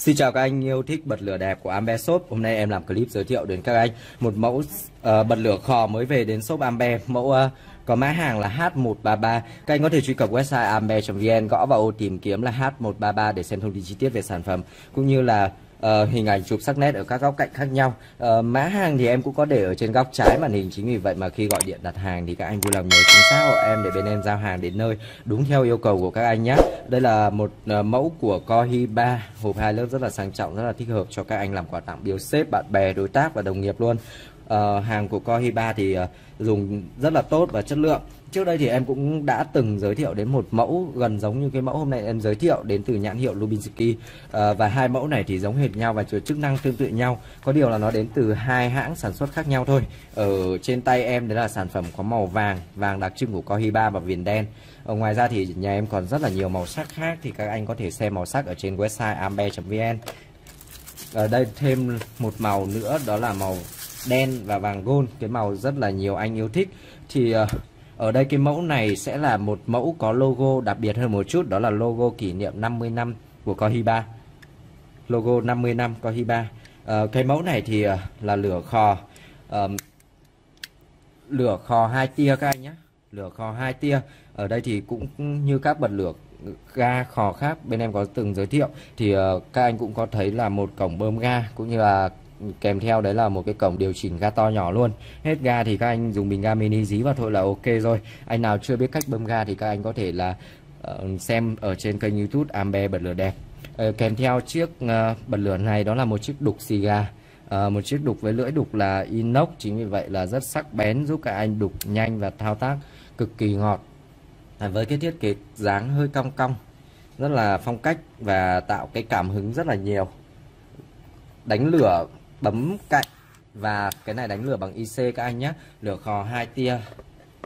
Xin chào các anh yêu thích bật lửa đẹp của Ambe Shop. Hôm nay em làm clip giới thiệu đến các anh một mẫu uh, bật lửa khò mới về đến shop Ambe. Mẫu uh, có mã hàng là H133. Các anh có thể truy cập website ambe.vn gõ vào ô tìm kiếm là H133 để xem thông tin chi tiết về sản phẩm cũng như là uh, hình ảnh chụp sắc nét ở các góc cạnh khác nhau. Ờ, uh, mã hàng thì em cũng có để ở trên góc trái màn hình chính vì vậy mà khi gọi điện đặt hàng thì các anh vui lòng nhớ chính xác hộ em để bên em giao hàng đến nơi đúng theo yêu cầu của các anh nhé đây là một uh, mẫu của Cohi 3 hộp hai lớp rất là sang trọng rất là thích hợp cho các anh làm quà tặng biếu xếp bạn bè đối tác và đồng nghiệp luôn uh, hàng của Cohiba thì uh, dùng rất là tốt và chất lượng. Trước đây thì em cũng đã từng giới thiệu đến một mẫu gần giống như cái mẫu hôm nay em giới thiệu đến từ nhãn hiệu Lubinsky. Uh, và hai mẫu này thì giống hệt nhau và chức năng tương tự nhau. Có điều là nó đến từ hai hãng sản xuất khác nhau thôi. Ở trên tay em đấy là sản phẩm có màu vàng vàng đặc trưng của Cohiba và viền đen. Ở ngoài ra thì nhà em còn rất là nhiều màu sắc khác thì các anh có thể xem màu sắc ở trên website ambe.vn ở đây thêm một màu nữa đó là màu đen và vàng gold cái màu rất là nhiều anh yêu thích. Thì uh, ở đây cái mẫu này sẽ là một mẫu có logo đặc biệt hơn một chút đó là logo kỷ niệm 50 năm của Cohiba logo 50 năm Cohiba uh, ờ, cái mẫu này thì uh, là lửa khò uh, lửa khò hai tia các anh nhé lửa khò hai tia. Ở đây thì cũng như các bật lửa ga khò khác bên em có từng giới thiệu. Thì uh, các anh cũng có thấy là một cổng bơm ga cũng như là kèm theo đấy là một cái cổng điều chỉnh ga to nhỏ luôn. Hết ga thì các anh dùng bình ga mini dí vào thôi là ok rồi. Anh nào chưa biết cách bơm ga thì các anh có thể là uh, xem ở trên kênh youtube ambe bật lửa đẹp. Uh, kèm theo chiếc uh, bật lửa này đó là một chiếc đục xì ga. À, một chiếc đục với lưỡi đục là inox chính vì vậy là rất sắc bén giúp các anh đục nhanh và thao tác cực kỳ ngọt. À, với cái thiết kế dáng hơi cong cong rất là phong cách và tạo cái cảm hứng rất là nhiều. Đánh lửa bấm cạnh và cái này đánh lửa bằng IC các anh nhé. Lửa khò hai tia.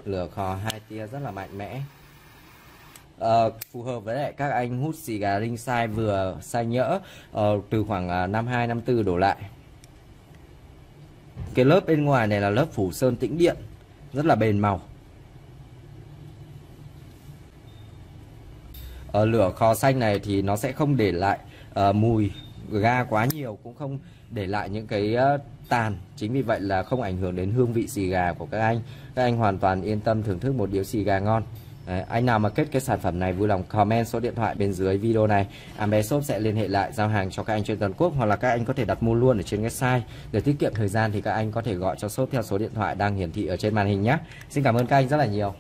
Lửa khò hai tia rất là mạnh mẽ. Uh, phù hợp với lại các anh hút xì gà ring size vừa size nhỡ uh, từ khoảng uh, 52 54 đổ lại. Cái lớp bên ngoài này là lớp phủ sơn tĩnh điện rất là bền màu. Ở lửa kho xanh này thì nó sẽ không để lại uh, mùi ga quá nhiều cũng không để lại những cái ờ, tàn. Chính vì vậy là không ảnh hưởng đến hương vị xì gà của các anh. Các anh hoàn toàn yên tâm thưởng thức một điếu xì gà ngon. Đấy, anh nào mà kết cái sản phẩm này vui lòng comment số điện thoại bên dưới video này. Ambe Shop sẽ liên hệ lại giao hàng cho các anh trên toàn quốc hoặc là các anh có thể đặt mua luôn ở trên website. Để tiết kiệm thời gian thì các anh có thể gọi cho shop theo số điện thoại đang hiển thị ở trên màn hình nhé. Xin cảm ơn các anh rất là nhiều.